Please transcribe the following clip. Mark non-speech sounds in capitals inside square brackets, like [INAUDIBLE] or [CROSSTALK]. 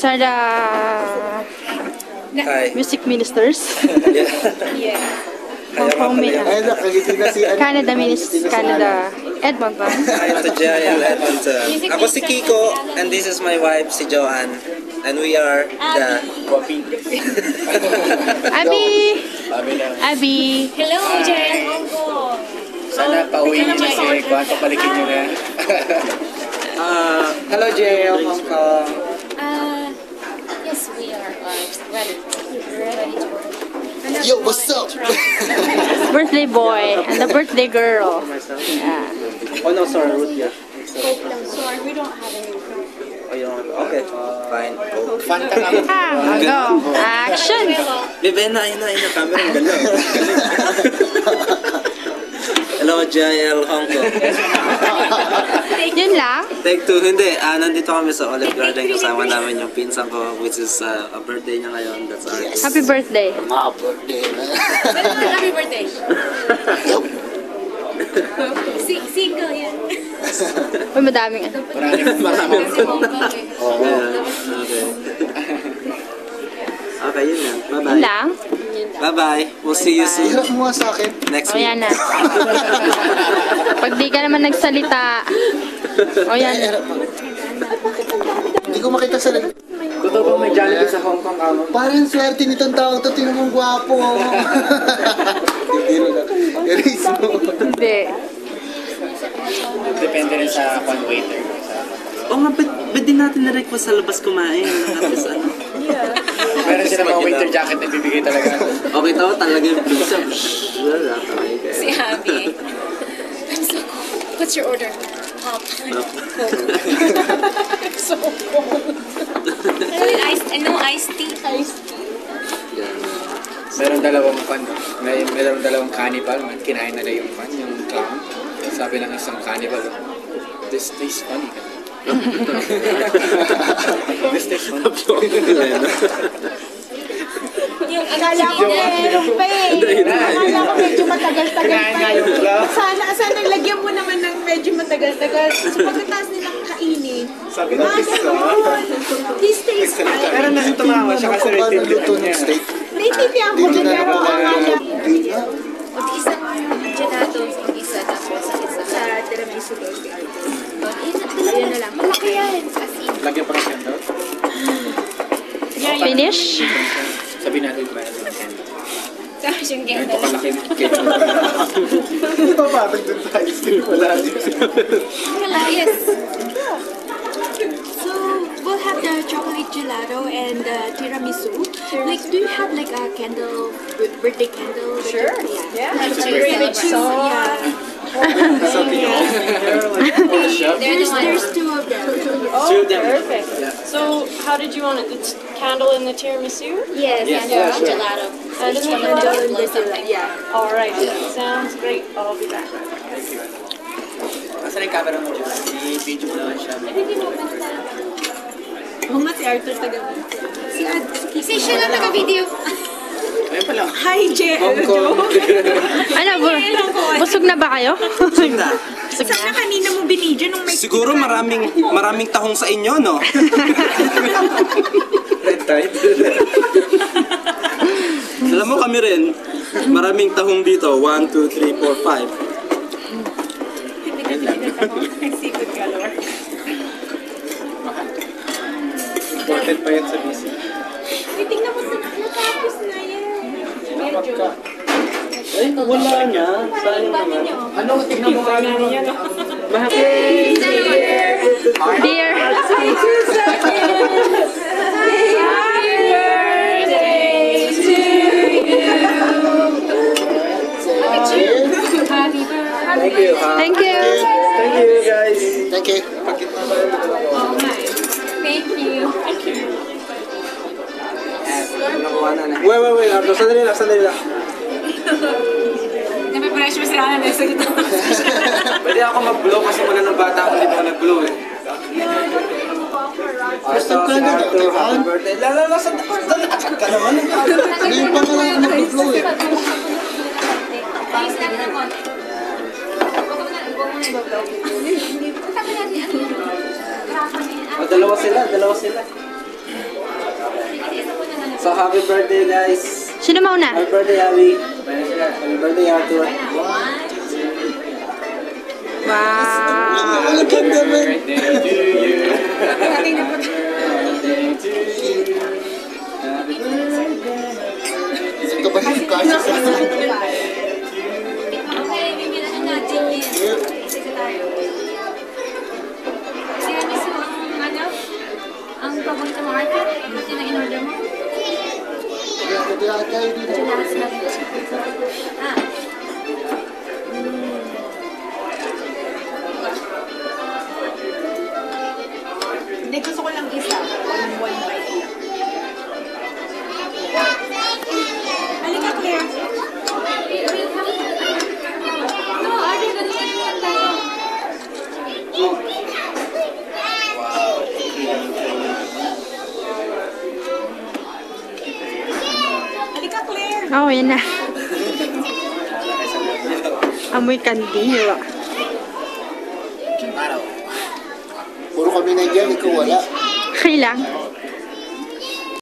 These are the Hi. music ministers. [LAUGHS] Yeah. Hong Kong, Mi- Ay, nakagiti na si ano. Canada Minister, Canada, Edmonton. Hi to JIL Edmonton. Ako si Kiko, and this is my wife, si Joanne. And we are the... Abby! [LAUGHS] Abby! Hello, Jen Hong Kong. Sana pauwi niyo si Kwan, papalikin niyo na. [LAUGHS] Uh, hello, JIL Hong Kong. Uh, yes, we are uh, ready. Ready to work. Yo, what's up? [LAUGHS] Birthday boy and the birthday girl. Yeah. Oh no, sorry, Ruth, yeah. Sorry, we don't have any. Oh, you don't have- Okay, fine. Cool. Fanta nga. Ah, go. Action! Live na, ina, ina, camera ang galaw. [LAUGHS] Hello, JIL Hong Kong. [LAUGHS] Yun lang. Take two, hindi. Ah, nandito kami sa Olive Garden. Kasama namin yung pinsan ko, which is uh, a birthday niya ngayon. That's our Happy birthday. Mga birthday na. Happy birthday. [LAUGHS] Si- Single yan. [LAUGHS] Uy, madaming ano. Kong eh. Yeah, okay. Okay, yun lang. Yun Bye-bye. lang. Bye-bye. We'll see you soon. Hirap mo nga sa akin. Next O week. yan na. Pag di ka naman nagsalita. O yan. Hirap mo. Hindi ko makita sa lag... Totoo ba may Jollibee sa Hong Kong, amo? Parang swerte nitong tao to. Tingnan mong gwapo. [LAUGHS] Erase mo. Hindi. Depende rin sa Kwan waiter. Oo nga, ba't, ba't din natin na-request sa labas kumain? Nakapis ano? Meron sila mga waiter jacket na bibigay talaga. Okay, tao talaga yung pizza. Si Abby. I'm so cold. What's your order? Pop. so cold. With [LAUGHS] ice, and no iced tea. Iced tea. Meron dalawang pan, may meron dalawang cannibal, kinain nila yung pan, yung clown. Sabi ng isang cannibal, this tastes funny. Yung ano Kala ko meron pa eh. Akala ko medyo matagal-tagal pa eh. yung. Sana, sana lagyan mo naman ng medyo matagal-tagal. So pagkatapos nilang kainin, Sabi ah, ganun. This tastes fine. Pero nang tumawa siya kasi ng niya. steak? Naintindihan ko din, pero akala na. Mag-isang gelato, mag-isa, tapos sa isa. sa tiramisu daw. Ayun na lang. Malaki yan. As in. Lagyan pa ng candle. Finish? Sabi natin ba ng candle. Tapos yung Ito candle. kalaki ketchup. Papatag dun tayo. Wala din. Wala, yes. So, we'll have the chocolate gelato and uh, the tiramisu. Like, do you have like a candle, b- birthday candle? Sure. Yeah. Tiramisu. Yeah. They're the There's, there's two of them. Two of them. Perfect. So, how did you want it? The t- candle in the tiramisu? Yes, Yes, and yeah, the sure. gelato. And Each the one gelato will and blow something. Yeah. All right. Sounds great. I'll be back. Asan yung camera mo dyan? I-video mo naman siya. Oo nga si Arthur taga Si Ad, Si siya lang taga-video. Ayun pala. Hi. Hong Kong. Ano, bu- busog na ba kayo? Busog na. Sana kanina mo binidyo nung may... Siguro maraming maraming tahong sa inyo, no? [LAUGHS] Red tide. Alam mo kami rin, maraming tahong dito. 1, 2, 3, 4, 5. Yan lang. Important pa yan sa busy. Wala na. Sayang naman. Ano? Tingnan mo kano yan. Dear. Thank you. ha? Thank you. Thank you, guys. Thank you. Thank you. Na na. Wait, wait, wait. Arto, sandali lang, sandali lang. Napipressure si Ana next to [LAUGHS] Pwede ako mag-blow kasi mula ng bata ako dito nag-blow eh. Basta si Arthur, happy birthday. Lala, lala, sandali. Akat ka naman. Lang eh. Lang ng na, na natin, ano yun? Rafa na yun. O, dalawa sila, dalawa sila. So, happy birthday, guys. Sino mauna? Happy birthday, Abby. Happy birthday, Arthur. Wow. Ito ba yung kasya sa Okay, bibigyan na natin yun. Sige tayo. Sira niyo sa ang ano? Ang paborito mo, Arthur? Ba't yun ang in-order mo? Gelas na Ah. Oh, yan na. Amoy kandila. Puro kami nandiyan, ikaw wala. Okay lang.